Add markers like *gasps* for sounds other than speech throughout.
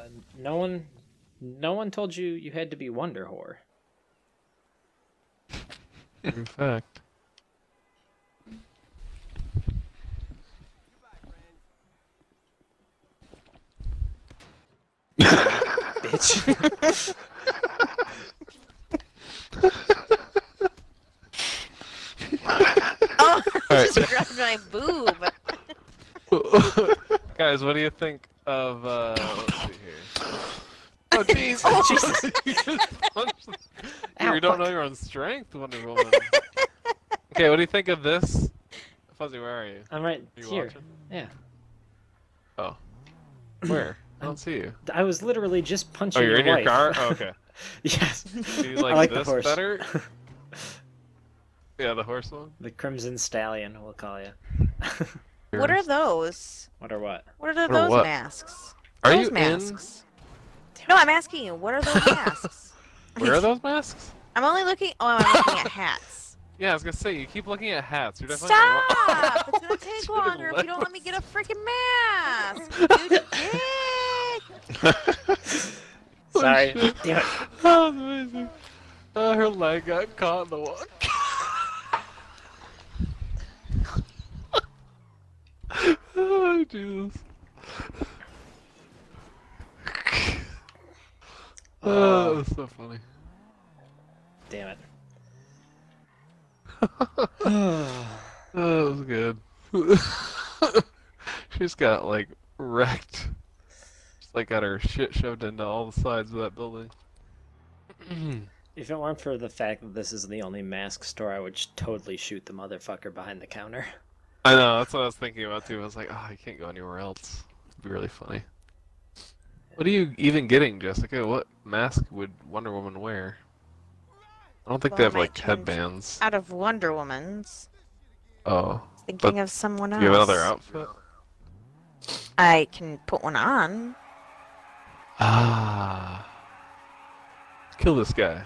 Uh, no one, no one told you you had to be Wonder Whore. In fact. Bitch. *laughs* Oh, Alright. *laughs* just grabbed my boob. *laughs* Guys, what do you think of uh let's see here. Oh jeez! Oh, Jesus. Oh, *laughs* you just Ow, You don't know your own strength, Wonder Woman. *laughs* okay, what do you think of this? Fuzzy, where are you? I'm right you here. watching? Yeah. Oh. *clears throat* Where? I don't see you. I was literally just punching Oh, you're in your car? Oh, okay. *laughs* yes. Do you like, I like the this horse. better? Yeah, the horse one? the Crimson Stallion, we'll call you. What are those? what are what? What are those what? masks? Are those you masks. No, I'm asking you. What are those *laughs* masks? in? Where are *laughs* those masks? I'm only looking. Oh, I'm looking at hats. *laughs* Yeah, I was gonna say, you keep looking at hats. You're definitely in the wrong- Stop! It's gonna take longer if you don't let me get a freaking mask. You dick. Sorry. shit. Damn it. Oh, that's amazing. Uh, her leg got caught in the wall. oh, Jesus. *sighs* Oh, that was so funny. Damn it. *sighs* Oh, that was good. *laughs* She's got like wrecked. She's like got her shit shoved into all the sides of that building. *clears throat* If it weren't for the fact that this is the only mask store, I would totally shoot the motherfucker behind the counter. I know, that's what I was thinking about too. I was like, oh, I can't go anywhere else. It'd be really funny. What are you even getting, Jessica? What mask would Wonder Woman wear? I don't think they have like headbands. Out of Wonder Woman's. Oh, Thinking of someone else. you have another outfit? I can put one on. Ah. Kill this guy.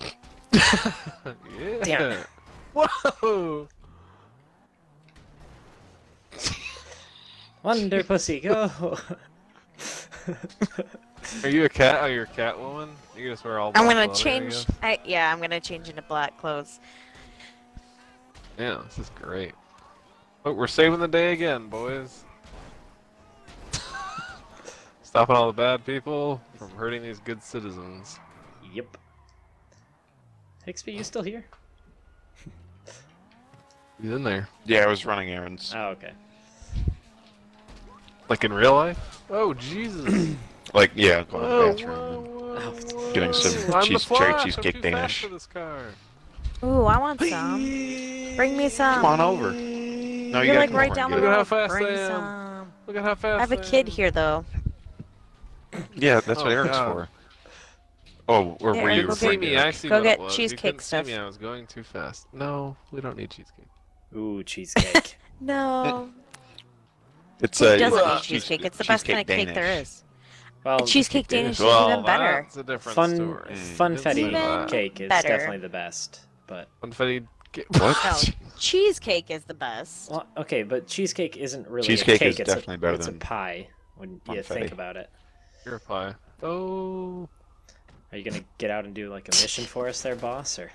*laughs* yeah. Damn it. Whoa. Wonder *laughs* Pussy, go! Are you a cat? Are you a cat woman? You just wear all I'm gonna leather, change. guess? I, yeah, I'm gonna change into black clothes. Yeah, this is great. Look, we're saving the day again, boys. *laughs* Stopping all the bad people from hurting these good citizens. yep. Hicks-B, you still here? He's in there. Yeah, I was running errands. Oh, okay. Like in real life? Oh, Jesus. *clears throat* Like, yeah, going to the oh, bathroom. whoa, Oh, whoa, getting some I'm cheese- cherry cheesecake Danish. for this car. Ooh, I want some. Bring me some. Come on over. No, you You're gotta like come right down the get Look at how fast Bring I am. some. Look at how fast I have a kid here though. Yeah, that's what Oh, Eric's God. for. Oh, or Yeah, were you You go see get- me, to I see Go get cheesecake you stuff. See me, I was going too fast. No, we don't need cheesecake. Ooh, cheesecake. *laughs* No. Eh. It's Who a doesn't it's need cheesecake? It's the best kind of cake there Danish. is. Well, A cheesecake Danish is Well, even better. that's a different fun, story. Mm. funfetti Even cake is better. definitely the best. But Funfetti. Get... What? No, *laughs* cheesecake is the best. well, okay, but cheesecake isn't really Cheesecake a cake. is it's definitely a, better it's than a pie when you think about it. Your pie. Oh. Are you gonna get out and do like a mission for us, there, boss? Or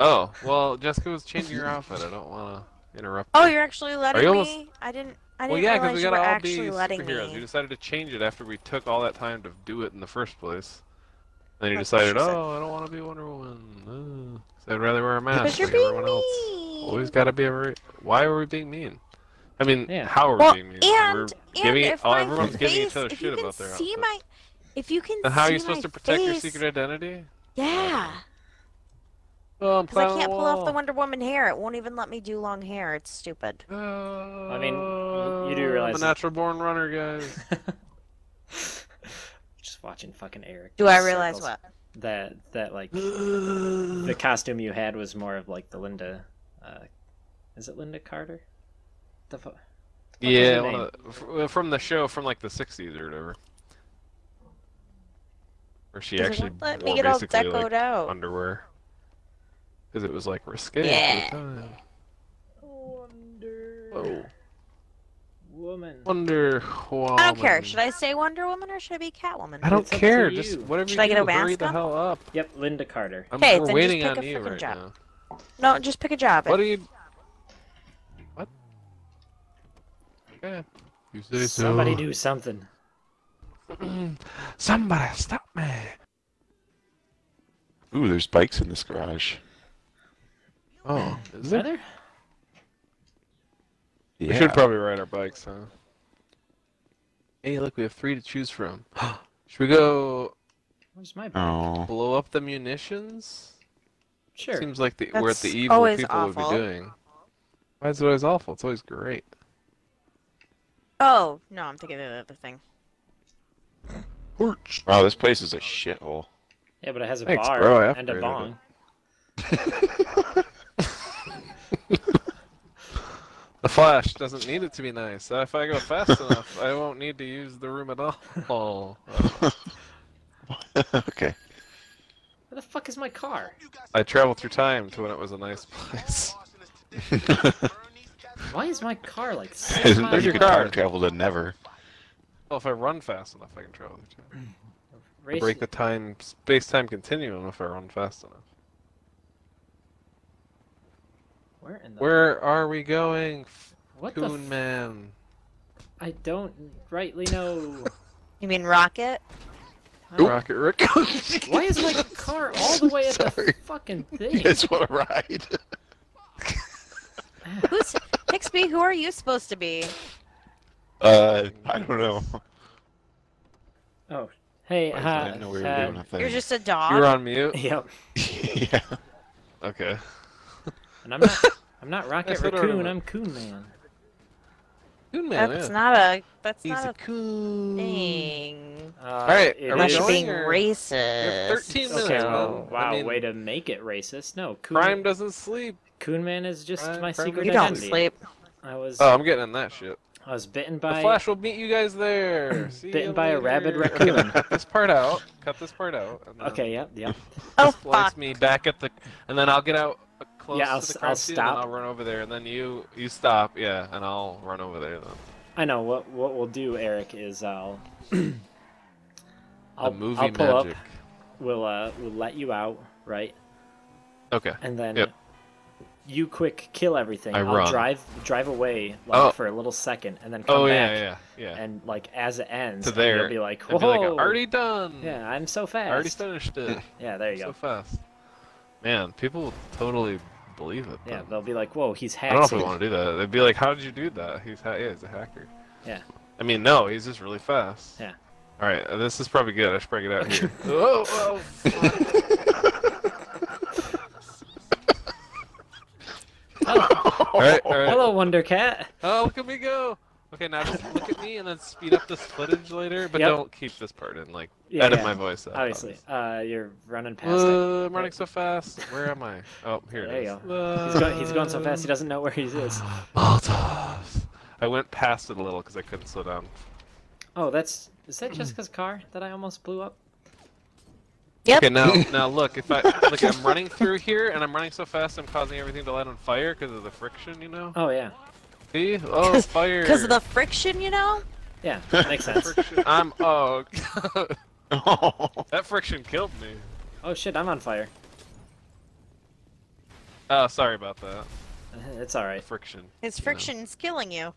Oh, well, Jessica was changing her outfit. I don't want to interrupt. Oh, you. you're actually letting you me? almost- I didn't. I Well, yeah, because we gotta all actually be letting superheroes. me. You decided to change it after we took all that time to do it in the first place. Then you That's decided, she said. oh, I don't want to be Wonder Woman. Uh, I'd rather wear a mask Because you're like being everyone else. mean. Always gotta be a. Re- Why are we being mean? I mean, Yeah. how are we being mean? and, we're and giving if oh, my everyone's giving each other if shit you can about their see my, if you can Then how are you supposed to protect your secret identity? Yeah, I'm because I can't pull off the. Wonder Woman hair. It won't even let me do long hair. It's stupid. I mean, you do realize I'm a natural born runner, guys. *laughs* just watching fucking Eric. Do I realize circles. what? That that like *gasps* the costume you had was more of like the Linda. Uh, is it Lynda Carter? The fu- the yeah, her one name? of the, uh, from the show from like the '60s or whatever, where she Does actually let me wore get all basically decoed like out. underwear because it was like risque Yeah. at the time. Wonder. Whoa. Woman. Wonder Woman. I don't care. Should I say Wonder Woman or should I be Catwoman? I don't It's up to care. you. Just whatever Should you I get do, a hurry mask the hell up. Yep, Lynda Carter. I'm, Okay, we're just waiting pick on a you right job. now. No, just pick a job. What are you? What? Okay. You say so. Somebody do something. *clears throat* Somebody stop me. Ooh, there's bikes in this garage. Oh, is Are there? there? Yeah. We should probably ride our bikes, huh? Hey, look, we have three to choose from. *gasps* should we go Where's my bike? Oh. blow up the munitions? Sure. Seems like the, we're at the That's evil always people would be doing. Why is it always awful? It's always great. Oh no, I'm thinking of the other thing. Wow, this place is a shithole. Yeah, but it has a Thanks, bar bro, and a bong. *laughs* *laughs* The Flash doesn't need it to be nice. If I go fast enough, I won't need to use the room at all. *laughs* okay. Where the fuck is my car? I traveled through time to when it was a nice place. *laughs* Why is my car like six Isn't miles there you your car? time travel to never? Well, if I run fast enough, I can travel through time. Race- Break the time space-time continuum if I run fast enough. Where in the Where are we going, what the Coon f- Man? I don't rightly know. *laughs* You mean Rocket? Huh? Rocket Raccoon. *laughs* Why is my car all the way at the Sorry. fucking *laughs* You thing? guys want to ride? Who's Pixby? Who are you supposed to be? Uh, I don't know. Oh, hey, I uh, didn't know we were uh, doing a thing. You're just a dog. You're on mute. Yep, yeah. Okay. And I'm not. *laughs* I'm not Rocket That's what I Raccoon. remember. I'm Coon Man. Coon Man. That's yeah. not a. That's He's not a a coon. thing. Uh, Alright, it are we Unless is- you're going being or- racist. We have 13 minutes, Okay, well, wow, I mean, way to make it racist. No, Coon, Crime doesn't sleep. Coon Man is just Crime- my crime secret You doesn't don't sleep. I was, Oh, I'm getting in that shit. I was bitten The by. Flash will meet you guys there. *clears throat* See Bitten you by a rabid later. Raccoon. *laughs* cut this part out. Cut this part out. and then Okay, yep, yep. *laughs* Oh Splice fuck. me back at the, and then I'll get out close Yeah, I'll to the crime I'll scene, stop. and I'll run over there, and then you you stop, yeah, and I'll run over there then. I know what what we'll do, Eric. Is I'll. *clears throat* I'll, the movie I'll pull magic. up. We'll uh we'll let you out, right? Okay. And then Yep. you quick kill everything. I will run. drive drive away like Oh. for a little second, and then come Oh back. yeah, yeah, yeah. And like as it ends, to there, you'll be like, I'd be like, already done. Yeah, I'm so fast. I already finished it. *laughs* Yeah, there you go. so fast. Man, people totally believe it. Yeah, they'll be like, "Whoa, he's hacking!" I don't know if we want to do that. They'd be like, "How did you do that?" He's ha- yeah, he's a hacker. Yeah. I mean, no, he's just really fast. Yeah. All right, uh, this is probably good. I should probably get out here. *laughs* oh, oh, fuck. Oh, *laughs* all right, all right. hello, Wonder Cat. Oh, look at me go. Okay, now just look at me and then speed up this footage later, but Yep. don't keep this part in. Like, Yeah, edit yeah, my voice out. Obviously, uh, you're running past it. Uh, I'm running so fast. Where am I? Oh, here There it you is. go. He's going, he's going so fast he doesn't know where he is. *gasps* Molotov. I went past it a little because I couldn't slow down. Oh, that's is that Jessica's car that I almost blew up? Yep. Okay, now *laughs* now look, if I look, I'm running through here and I'm running so fast, I'm causing everything to light on fire because of the friction, you know. Oh yeah, See? Oh, *laughs* fire. Because of the friction, you know? yeah, makes sense. *laughs* I'm oh, Oh. *laughs* that friction killed me. Oh shit, I'm on fire. Oh, sorry about that. It's all right. Friction. His you know. friction's killing you.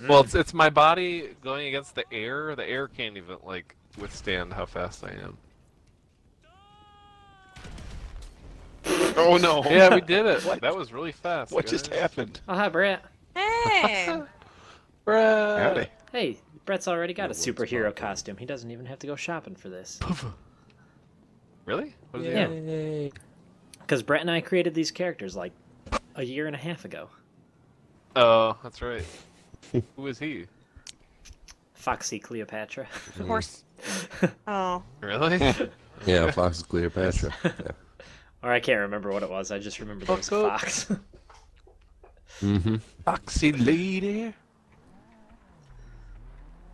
Mm. Well, it's it's my body going against the air. The air can't even like withstand how fast I am. oh no. Yeah, we did it. What? That was really fast. What just happened? Oh hi, Brett. Hey! *laughs* Bruh. Howdy. Hey, Brett's already got a superhero up? costume. He doesn't even have to go shopping for this. Really? What is Yeah. Because Brett and I created these characters like a year and a half ago. Oh, that's right. *laughs* Who is he? Foxy Cleopatra. of course. *laughs* Oh. Really? Yeah, Fox is Cleopatra. Yeah. or I can't remember what it was. I just remember there was a fox. Mm-hmm. Foxy lady.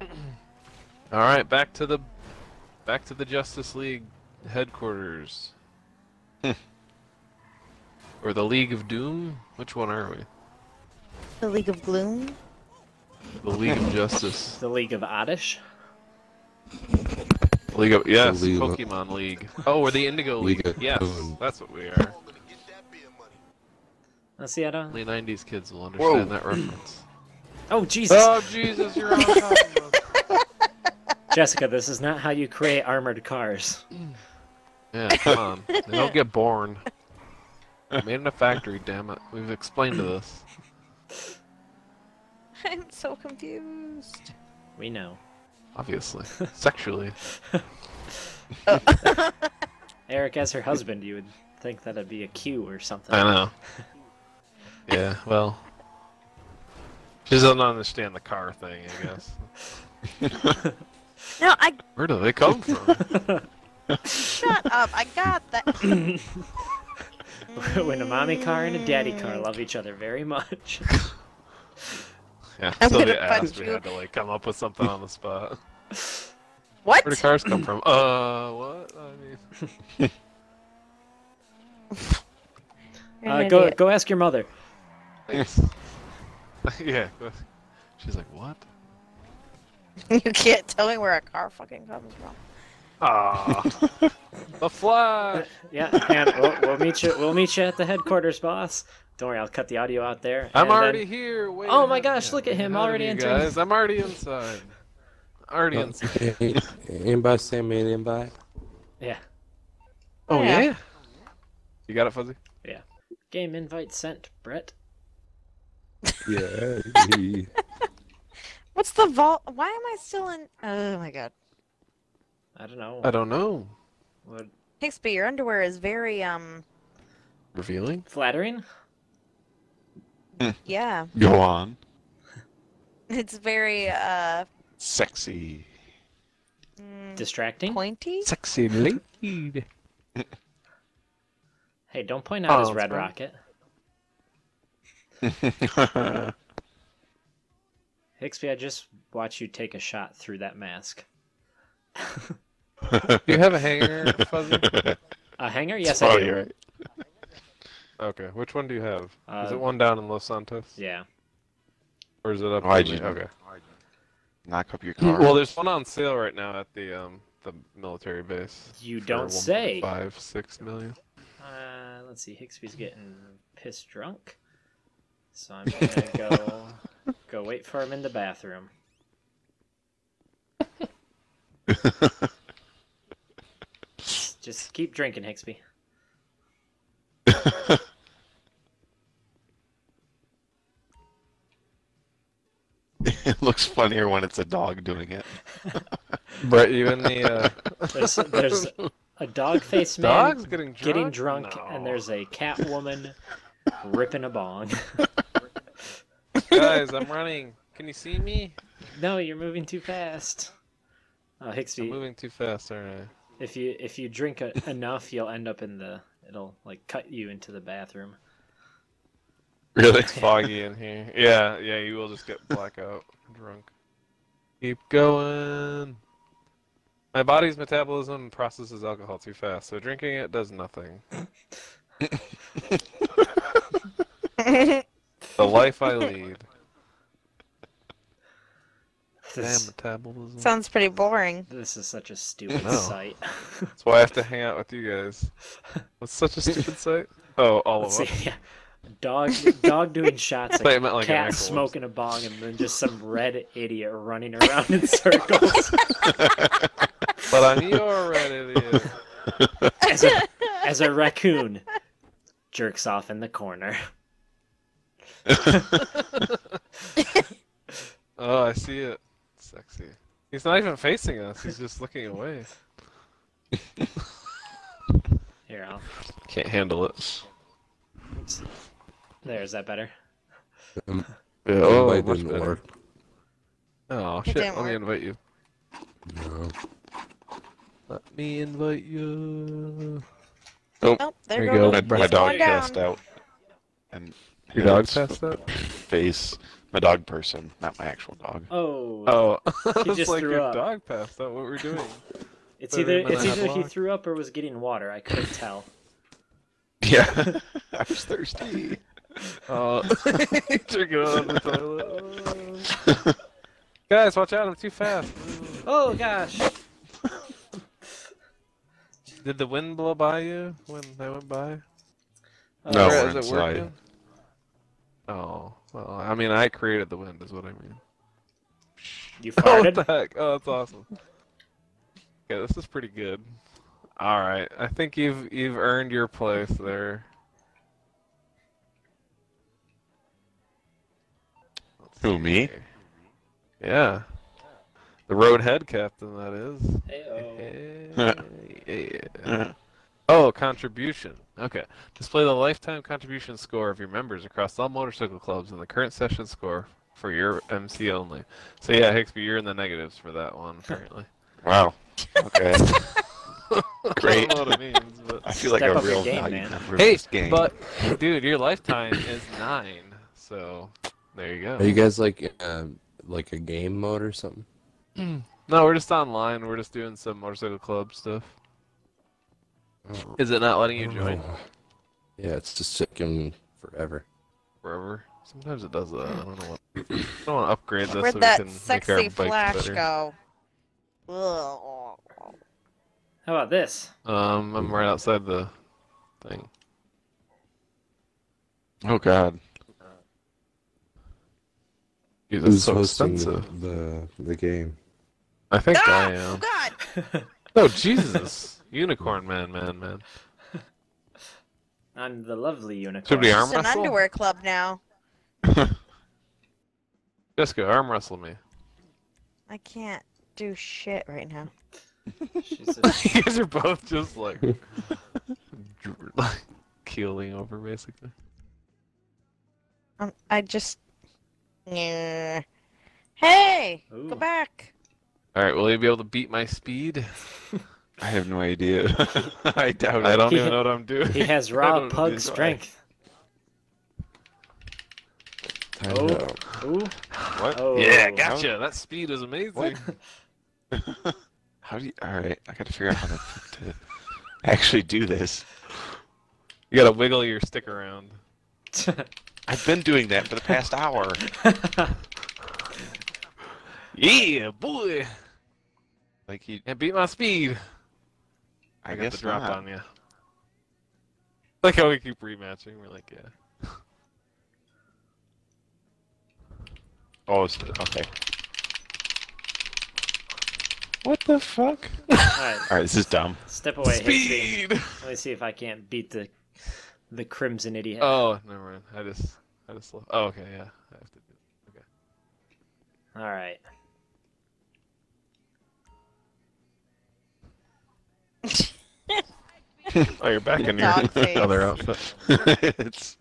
All right, back to the back to the Justice League headquarters. *laughs* or the League of Doom? Which one are we? The League of Gloom? The League of Justice. *laughs* The League of Oddish. League of yes, League of- Pokemon League. Oh, we're the Indigo League League. Yes, Toon. that's what we are. Let's see, I don't. Only '90s kids will understand Whoa. that reference. *clears throat* Oh Jesus, oh Jesus, you're on top of. *laughs* Jessica, this is not how you create armored cars. *clears throat* Yeah, come on. They don't get born. Made in a factory, damn it. We've explained to this. *laughs* I'm so confused. We know. Obviously. *laughs* Sexually. Eric, as her husband, you would think that'd be a Q or something. I know. Yeah, well. She doesn't understand the car thing, I guess. *laughs* No, I Where do they come from? shut up. I got that. *laughs* when a mommy car and a daddy car love each other very much. *laughs* Yeah, I'm Sylvia gonna punch asked. We you. had to like come up with something on the spot. What? Where do cars come from? Uh, what? I mean, Uh, go go ask your mother. Thanks. *laughs* yeah. She's like, what? *laughs* You can't tell me where a car fucking comes from. Ah, *laughs* the flash. Yeah, and we'll, we'll meet you. We'll meet you at the headquarters, boss. Don't worry, I'll cut the audio out there. I'm and then- already here. Wait Oh my gosh, look at him, Ahead already you entering. Guys, I'm already inside. Already Uh, inside. Anybody send me an invite? Yeah. Oh Yeah. yeah. You got it, Fuzzy. Yeah. Game invite sent, Brett. Yeah. What's the vault? Why am I still in? Oh my god. I don't know. I don't know. What Hicks-B, your underwear is very um. Revealing. flattering? Yeah, Go on. *laughs* it's very uh Sexy. mm, Distracting? pointy. Sexy lady. *laughs* Hey, don't point out Oh, his red fine. rocket. *laughs* Hicks-B, I just watched you take a shot through that mask. *laughs* Do you have a hanger, Fuzzy? A hanger? Yes, I Oh, do. you're right. Okay. Which one do you have? is Uh, it one down in Los Santos? Yeah. Or is it up? Why'd in you- Okay. Knock up your car. Well, there's one on sale right now at the um the military base. You don't say. Five, six million. Uh, let's see. Hicks-B's getting pissed drunk, so I'm gonna go go wait for him in the bathroom. Just- *laughs* Just keep drinking, Hicks-B. *laughs* it looks funnier when it's a dog doing it. *laughs* Brett, you in the uh... There's there's a dog faced man dogs getting drunk? getting drunk, No. and there's a cat woman ripping a bong. Guys. I'm running. Can you see me? no, you're moving too fast. Oh, I'm Hicks-B, moving too fast, aren't I? if you if you drink a, enough, you'll end up in the. It'll like cut you into the bathroom. Really? It's foggy in here. Yeah, yeah. You will just get blackout drunk. Keep going. My body's metabolism processes alcohol too fast, so drinking it does nothing. *laughs* *laughs* The life I *laughs* lead. Damn This, metabolism. Sounds pretty boring. this is such a stupid No. sight. That's why I have to hang out with you guys. *laughs* What's such a stupid sight? Oh, oh, all Let's of see. us. Yeah. Dog, dog doing *laughs* shots. I thought A meant like an cat actual- smoking a bong, and then just some red idiot running around in circles. But I'm your red idiot. as a as a raccoon jerks off in the corner. *laughs* Oh, I see it. Sexy. He's not even facing us. He's just looking away. *laughs* Here, I'll. Can't handle it. oops. There, is that better? Um, Yeah, invite much didn't better. work. Oh shit! didn't Let me invite you. No. Let me invite you. Oh, there, There you goes go. My, the- my dog going passed out. And Your dog passed out. Face. My dog person, not my actual dog. Oh, Oh, He it's *laughs* just like threw your up. dog passed out. What were we doing? *laughs* it's put either it's either he threw up or was getting water. I couldn't tell. *laughs* Yeah. I was thirsty. Oh, drinking on the toilet. Guys, watch out! I'm too fast. Oh gosh. Did the wind blow by you when I went by? No, Or we're is it inside. working? Oh, well, I mean, I created the wind, is what I mean. *laughs* You Oh, *laughs* what the heck? Oh, that's awesome. Okay, this is pretty good. All right, I think you've you've earned your place there. Let's Who, see me? here. Yeah, the roadhead captain. That is. Heyo. *laughs* yeah. Uh-huh. Oh, contribution. Okay. Display the lifetime contribution score of your members across all motorcycle clubs and the current session score for your MC only. So yeah, Hixby, you're in the negatives for that one *laughs* apparently. Wow. Okay. Great. *laughs* I don't know what it means, but I feel like Step a real game, value man. member hey, this game. but dude, your lifetime is nine. So there you go. Are you guys like uh, like a game mode or something? *clears throat* No, we're just online. We're just doing some motorcycle club stuff. Oh, Is it not letting you join know. Yeah, it's just taking forever. forever? Sometimes it does that. I don't know what. *clears throat* I don't want to upgrade this Where'd so that we can make sexy our bikes flash better. go? Ugh. How about this? Um, I'm right outside the thing. oh god. Dude, that's Who's so expensive. the the game? I think I Ah! Oh am. God! *laughs* Oh Jesus! Unicorn man, man, man. *laughs* I'm the lovely unicorn. Should we arm It's an underwear club now. *laughs* Jessica, arm wrestle me. I can't do shit right now. *laughs* She's a- you guys are both just like, like keeling over, basically. Um, I just. Yeah. Hey, Ooh. go back. All right, will you be able to beat my speed? I have no idea. *laughs* I doubt it. I don't He- even know what I'm doing. he has *laughs* I raw pug strength. Time Oh. out. Ooh. What? Oh. Yeah, gotcha. That speed is amazing. *laughs* How do you? All right, I gotta figure out how to, to actually do this. You gotta wiggle your stick around. I've been doing that for the past hour. Yeah, boy. Like he, And beat my speed. I, got guess the drop not. on you. *laughs* Like how we keep rematching. We're like, yeah. Oh, it's, okay. What the fuck? Alright, *laughs* All right, this is dumb. step away, Hicks-B. Speed. Let me see if I can't beat the the crimson idiot. Oh, never mind. I just, I just. left- Oh, okay, yeah. I have to do. Okay. Alright. Oh, you're back in your Dog face. other outfit. *laughs* it's,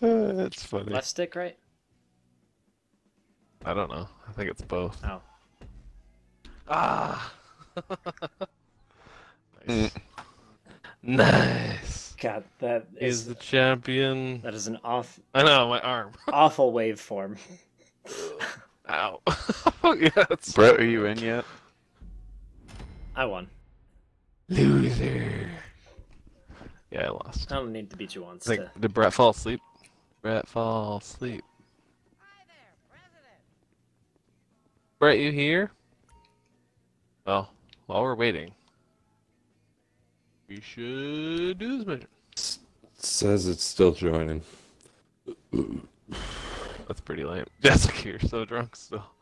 it's funny. Left stick, right? I don't know. I think it's both. Oh. Ah. *laughs* Mm. *laughs* nice. God, that is He's the champion. that is an off I know my arm. awful waveform. Ow. yeah, it's Brett, are you in yet? I won. Loser. Yeah, I lost. I don't need to beat you once. Like, To... did Brett fall asleep? Brett fall asleep. Brett, you here? Well, while we're waiting, we should do this mission. S- says it's still joining. That's pretty lame. *laughs* Jessica, you're so drunk still. *sighs*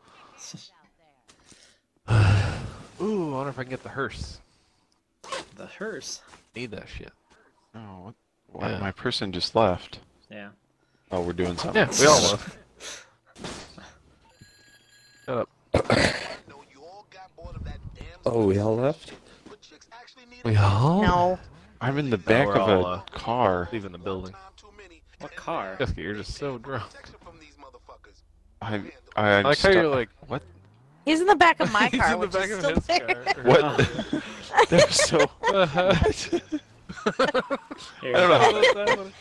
*sighs* Ooh, I wonder if I can get the hearse. The hearse. Need that shit. Oh, what? Why? Yeah. My person just left. Yeah. Oh, we're doing something. Yeah, we all love. *laughs* Shut up. *coughs* Oh, we all left. We all No. I'm in the back we're of a uh, car. leaving the building. What car? Jessica, you're just so drunk. I, I, I like how you're like, what? He's in the back of my *laughs* He's car, in the which back is of still his there. car. What? *laughs* They're so. *laughs* I don't know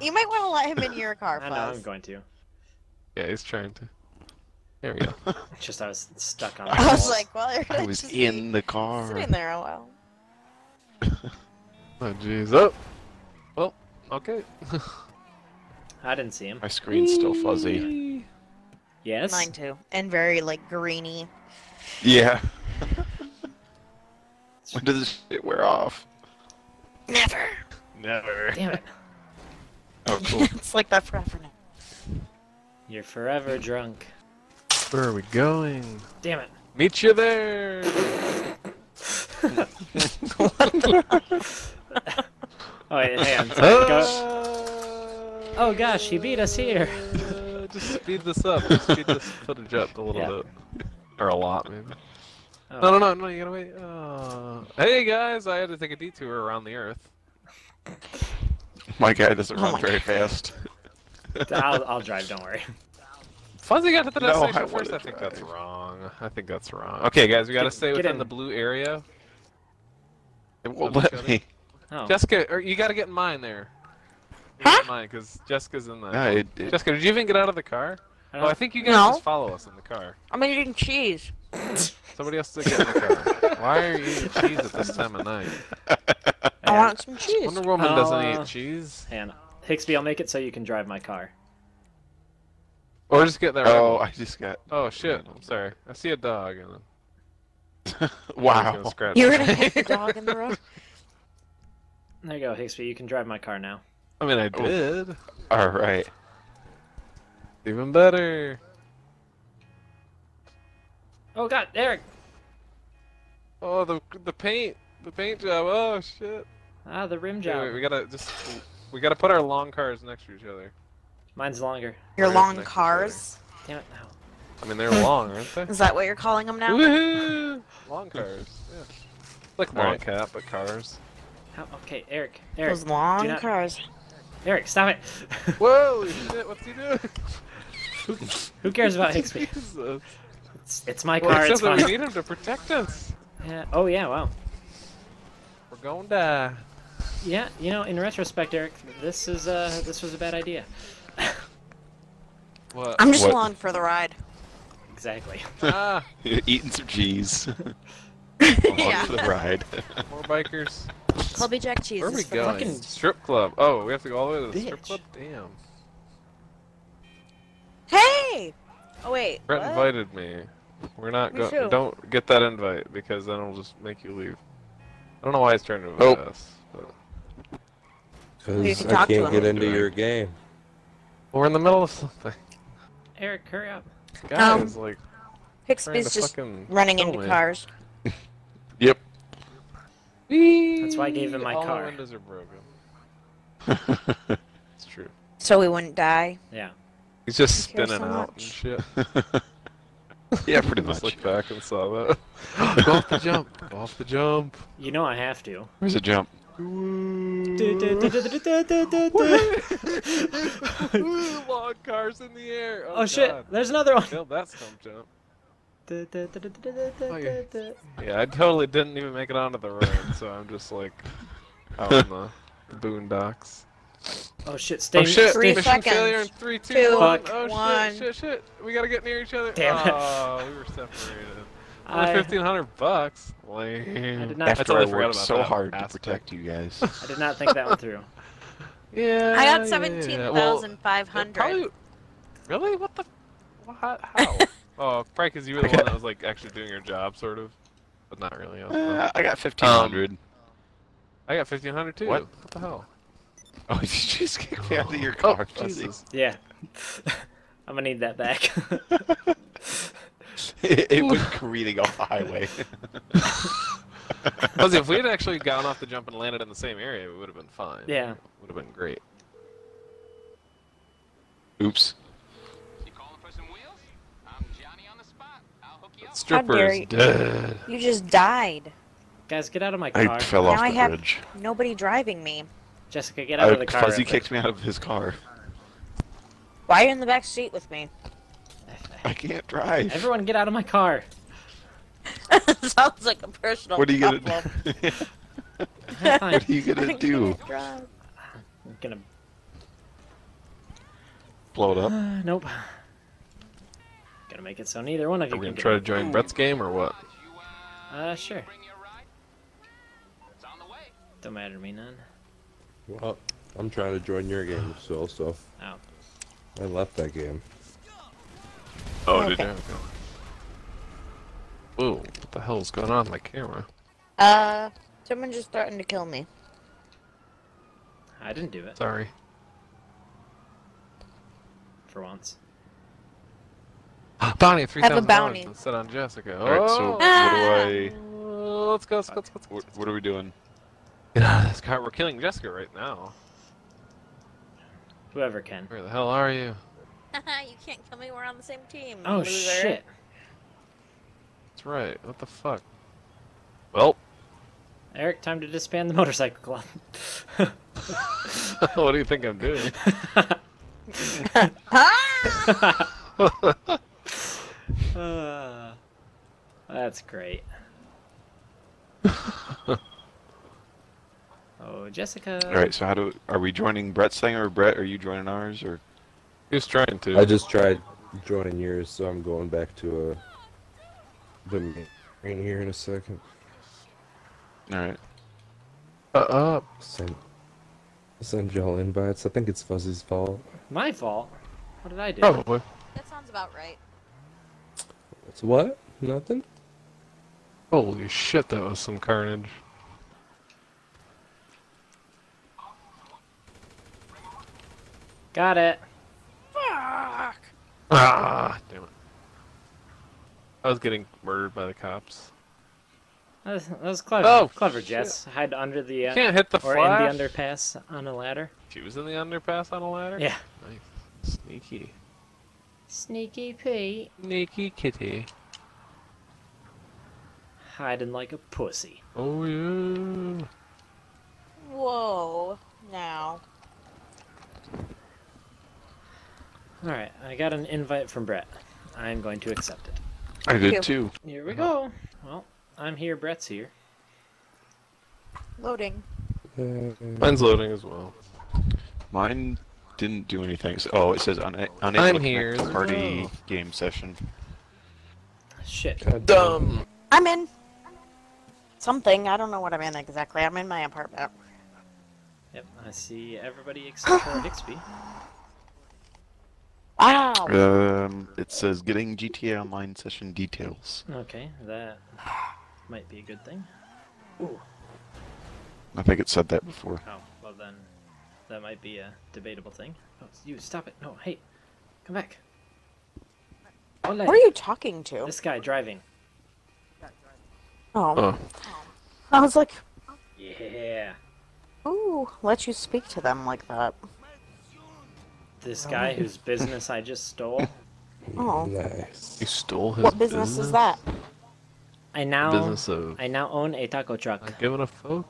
You might want to let him in your car, I know I'm going to. Yeah, he's trying to. There we go. Just I was stuck on. I was like, well, you're I gonna was just in the car. sitting there a while. Oh jeez. Oh. Well, okay. I didn't see him. My screen's still fuzzy. Yes. Mine too. And very like greeny. Yeah. *laughs* *laughs* when does this shit wear off? Never. Never. Damn it. *laughs* Oh, cool. it's like that forever now. You're forever drunk. Where are we going? Damn it. Meet you there. Oh, wait, hang on. Go. Oh gosh, he beat us here. Just speed this up. Just speed this *laughs* footage up a little Yeah. bit. Or a lot, maybe. Oh. No, no, no, no, you gotta wait. Uh... Hey guys, I had to take a detour around the Earth. My guy doesn't Oh run very God. fast. *laughs* I'll, I'll drive. Don't worry. Fuzzy got to the No, destination I first. I think drive. that's wrong. I think that's wrong. Okay, guys, we gotta Get- stay get within in. the blue area. It won't let me. Oh. Jessica, or you gotta get in mine there. You Huh? mine, because Jessica's in the. No, it, it, Jessica, did you even get out of the car? I Oh, I think you guys No. just follow us in the car. I'm eating cheese. *laughs* Somebody else to get in the car. *laughs* Why are you eating cheese at this time of night? *laughs* I want some cheese. Wonder Woman doesn't Uh, eat cheese. Hannah. on. Hicks-B, I'll make it so you can drive my car. Or just get that. oh, rebel. I just got. Oh shit! I'm sorry. I see a dog and then Wow. gonna You're gonna hit the dog in the road. There you go, Hicks-B. You can drive my car now. I mean, I Oh. did. All right. Even better. Oh God, Eric. Oh, the the paint, the paint job. Oh shit. Ah, the rim Wait, job. wait, we gotta just we gotta put our long cars next to each other. Mine's longer. Your Right long next to each cars. Damn it. No. I mean, they're long, aren't they? Is that what you're calling them now? Long cars. Yeah. Like long Alright. cap, but cars. How, okay, Eric. Eric. Those long do not- cars. Eric, stop it. *laughs* Whoa! Shit! What's he doing? Who cares about Hicks-B? It's, it's my Well, car. except It's that we need him to protect us. Yeah. Oh yeah. Wow. We're going to die. Yeah. You know, in retrospect, Eric, this is uh, this was a bad idea. *laughs* What? I'm just What? along for the ride. exactly. ah, *laughs* Eating some cheese. *laughs* Along yeah. the ride. more bikers. Colby Jack cheese. Where are we is going? fucking- Strip club. Oh, we have to go all the way to the strip club. Damn. Hey! Oh wait. Brett what? invited me. We're not going. too. Don't get that invite because then it'll just make you leave. I don't know why he's trying to invite Oh. us. But... You Because can I talk to can't get into your game. Well, we're in the middle of something. Eric, hurry up. Guys, um, like trying Hicks-B's just fucking running kill into me. cars. Yep. That's why I gave him my all car. the windows are broken. *laughs* It's true. So we wouldn't die. Yeah. He's just You spinning so out and shit. *laughs* *laughs* yeah, pretty Just much. look back and saw that. Go off the jump. Go off the jump. You know I have to. Where's the jump? Long cars in the air. Oh, Oh shit! There's another one. Nailed that stump jump. Oh, Yeah, I totally didn't even make it onto the road, so I'm just like out in the *laughs* boondocks. Oh shit! Oh, Stay. Oh shit! Three Mission seconds. failure in three, two, Two, one. Fuck. Oh one. shit! Shit! Shit! We gotta get near each other. Damn it. Oh, we were separated. *laughs* Only I, fifteen hundred bucks. I did Lame. not. After totally I forgot worked so that hard to protect you guys. *laughs* I did not think that one through. Yeah. I yeah, got yeah. seventeen Well, thousand five it hundred. probably- Really? What the? What? How? Oh, probably because you were the one that was like actually doing your job, sort of. But not really. I Uh. I got 1500. I got fifteen hundred too. What? What the hell? Oh, *laughs* you just kicked me out of your Oh, car. Fuzzy. Jesus. Yeah. *laughs* I'm gonna need that back. *laughs* it, it went careening off the highway. Fuzzy, if we had actually gone off the jump and landed in the same area, we would have been fine. yeah. Would have been great. Oops. You calling for some wheels? I'm Johnny on the spot. I'll hook you up. dare Strippers you. dead. You just died. Guys, get out of my car. I car. fell Now off I the have- bridge. Nobody driving me. Jessica, get out Uh, of the car. Fuzzy kicked me out of his car. Why are you in the back seat with me? I can't drive. Everyone, get out of my car. *laughs* Sounds like a personal What are you gonna do? *laughs* What are you gonna *laughs* do? I'm gonna. Blow it up? Uh, *sighs* nope. Gonna make it so neither one of you Are we gonna try to get join Brett's game or what? Uh, sure. bring your ride? It's on the way. Don't matter to me none. Well, I'm trying to join your game still, so Oh. I left that game. Oh, Okay. did you? Okay. Whoa, what the hell's going on with my camera? Uh, someone just threatened to kill me. I didn't do it Sorry. for once. *gasps* Bounty, three Have a bounty. dollars set on Jessica. Alright, so Oh! what do I? Uh, let's go, let's go, let's go. Let's go. What, what are we doing? Get out of this car. We're killing Jessica right now. Whoever can. Where the hell are you? *laughs* you can't kill me. We're on the same team. Oh loser. shit! That's right. What the fuck? Well, Eric, time to disband the motorcycle club. *laughs* *laughs* what do you think I'm doing? Uh, that's great. *laughs* oh, Jessica. All right, so how do are we joining Brett's thing or Brett? Are you joining ours or? Who's trying to? I just tried joining yours, so I'm going back to uh, the main here in a second. All right. Uh, up. Send, send y'all invites. I think it's Fuzzy's fault. My fault. What did I do? Probably. That sounds about right. It's what? Nothing? Holy shit, that was some carnage. Got it. Fuck! Ah, damn it. I was getting murdered by the cops. That was, that was clever. Oh, clever, shit. Jess. Hide under the uh, Can't hit the or flash. in the underpass on a ladder. She was in the underpass on a ladder? Yeah. Nice. Sneaky. Sneaky Pete. Sneaky kitty. Hiding like a pussy. Oh, yeah. Whoa. Now. All right, I got an invite from Brett. I'm going to accept it. I you. did too. Here we go. Well, I'm here. Brett's here. Loading. Uh, Mine's loading as well. Mine didn't do anything. So, oh, it says una- unable I'm to here party well. game session. Shit. God Dumb. I'm in. Something. I don't know what I'm in exactly. I'm in my apartment. Yep, I see everybody except for *sighs* Bixby. Wow. Um, it says getting GTA Online session details. Okay, that might be a good thing. Ooh. I think it said that before. Oh, well then, that might be a debatable thing. Oh, you stop it! No, hey, come back. Ole, Who are you talking to? This guy driving. Oh. Oh. I was like, Yeah. ooh, let you speak to them like that. This guy um. whose business I just stole. Oh. Nice. You stole his What business is that? I now Business of I now own a taco truck. not giving a fuck.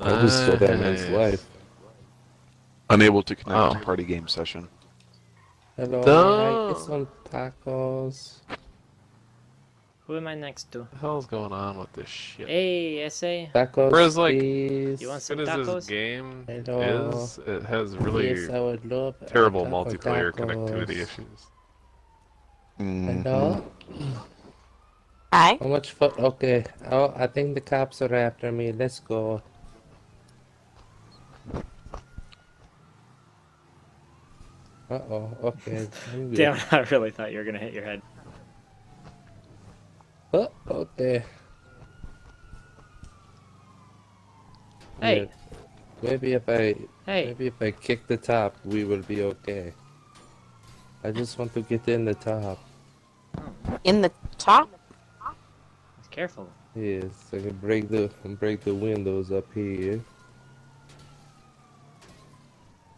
I just stole that man's Nice. life. Unable to connect Oh. to party game session. Hello, Dumb. I get some tacos. Who am I next to? What the hell's going on with this shit? Hey, SA. Tacos, Whereas, like, please. You want As some good as tacos? this game Hello. is, it has really Yes, I would love terrible taco multiplayer tacos. connectivity issues. Hello? Mm-hmm. Hi. How much fun? Okay. Oh, I think the cops are after me. Let's go. Uh oh. Okay. Damn, *laughs* I really thought you were gonna hit your head. Oh, okay. Hey, Yeah, Maybe if I hey. maybe if I kick the top, we will be okay. I just want to get in the top. In the top? Careful. Yes, I can break the break the windows up here.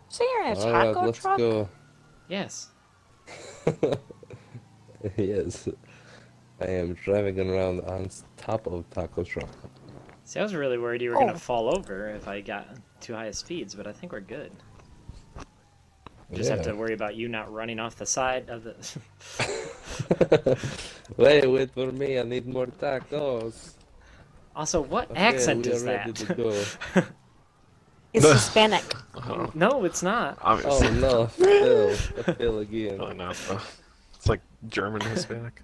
So you're in a All right, taco let's truck? go. Yes. *laughs* yes, I am driving around on top of taco truck. See, I was really worried you were Oh. gonna fall over if I got too high of speeds, but I think we're good. Just have to worry about you not running off the side of the. *laughs* wait, wait for me. I need more tacos. also, what Okay, accent is that? *laughs* It's Hispanic. No, it's not. Obviously. Oh no, Phil, Phil again. Oh no, it's like German Hispanic.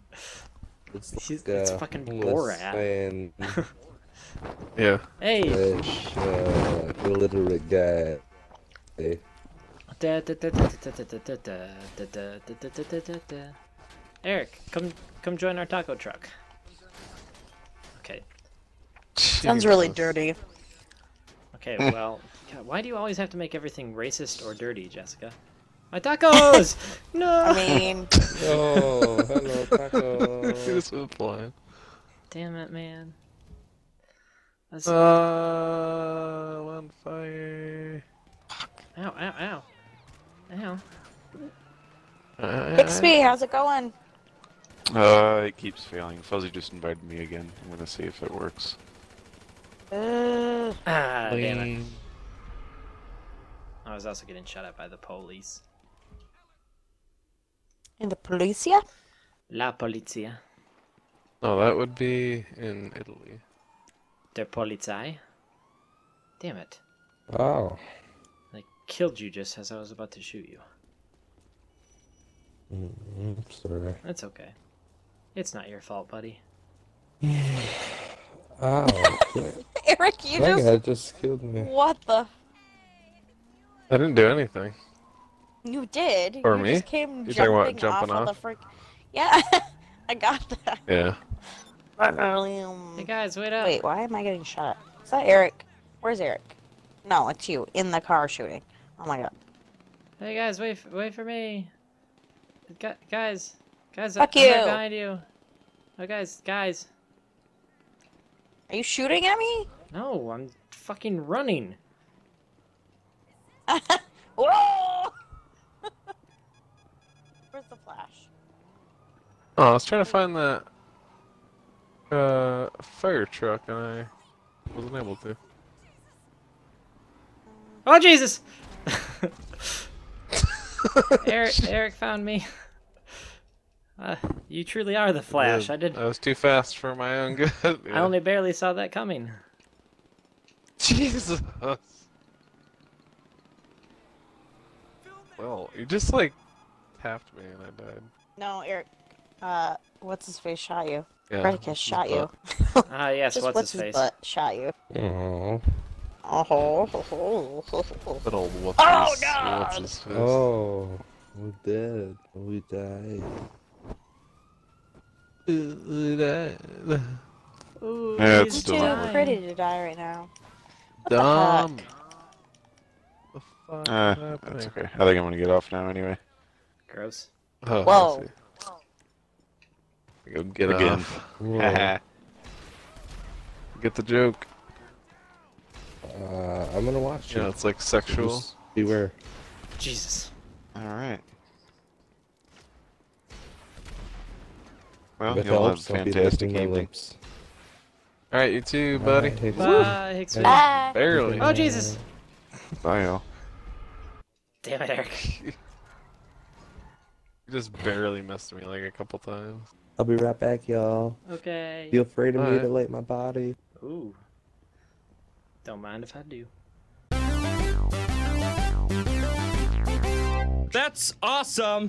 It's, like, He's, it's fucking Borat. yeah. Hey. Fresh, uh, illiterate guy. Hey. Eric, come come join our taco truck. Okay. Sounds really dirty. Okay, well, God, why do you always have to make everything racist or dirty, Jessica? My tacos! *laughs* no! I mean, *laughs* Oh, hello, taco. This was flying. Damn it, man. That's... Uh, on fire. Ow, ow, ow. Ow. Bixby, how's it going? Uh, it keeps failing. Fuzzy just invited me again. I'm gonna see if it works. Uh, Ah, damn it. Lean. I was also getting shot at by the police. in the policia? La polizia. Oh, that would be in Italy. Der Polizei. Damn it. Oh. I killed you just as I was about to shoot you. Mm, sorry. That's okay. It's not your fault, buddy. *sighs* Ow. that *laughs* Eric, you just. guy just killed me. What the? I didn't do anything. You did. Or you me? Just came You talking about jumping jumping off, off? the frick. Yeah, *laughs* I got that. Yeah. Hey guys, wait up. Wait, why am I getting shot? Is that Eric? Where's Eric? No, it's you in the car shooting. Oh my god. Hey guys, wait, wait for me. Gu- guys, guys, Fuck I'm right you. behind you. Oh, guys, guys. Are you shooting at me? No, I'm fucking running. *laughs* Whoa! *laughs* Where's the flash? Oh, I was trying to find that uh fire truck and I wasn't able to. Oh Jesus! *laughs* Eric, Eric found me. Uh, you truly are the Flash. I did. I was too fast for my own good. I only barely saw that coming. Jesus. Well, you just like tapped me and I died. No, Eric. Uh, what's his face shot you? Yeah. Redicus shot you. *laughs* Ah, yes. Just what's, his face? butt shot you? *laughs* Oh. Oh, Good old whoopers. Oh, God! What's his face? Oh. we're dead. We died. Ooh, Yeah, he's it's still too pretty to die right now. What the Dumb. heck? The fuck Uh, that's okay. I think I'm gonna get off now anyway. Gross. Oh, I Whoa. Go get Again. off. *laughs* Get the joke. Uh, I'm gonna watch Yeah, it. it's like sexual. Just beware. Jesus. Alright. Well, If you'll have a helps, I'll be fantastic licking my evening. Alright, you too, buddy. Alright, hey, Bye, Hicksman. Ah, Barely. Oh Jesus! Bye, y'all. Damn it, Eric. *laughs* You just barely missed me like a couple times. I'll be right back, y'all. Okay. Feel free to Alright. mutilate my body. Ooh. Don't mind if I do. That's awesome!